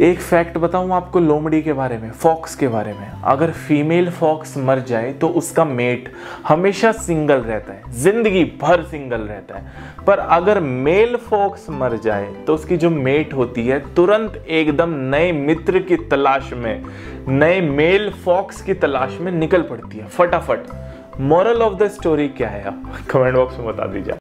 एक फैक्ट बताऊँ आपको लोमड़ी के बारे में फॉक्स के बारे में। अगर फीमेल फॉक्स मर जाए तो उसका मेट हमेशा सिंगल रहता है, ज़िंदगी भर सिंगल रहता है। पर अगर मेल फॉक्स मर जाए तो उसकी जो मेट होती है, तुरंत एकदम नए मित्र की तलाश में, नए मेल फॉक्स की तलाश में निकल पड़ती है, फटाफट। मॉरल ऑफ़ द स्टोरी क्या है? आप कमेंट बॉक्स में बता दीजिए।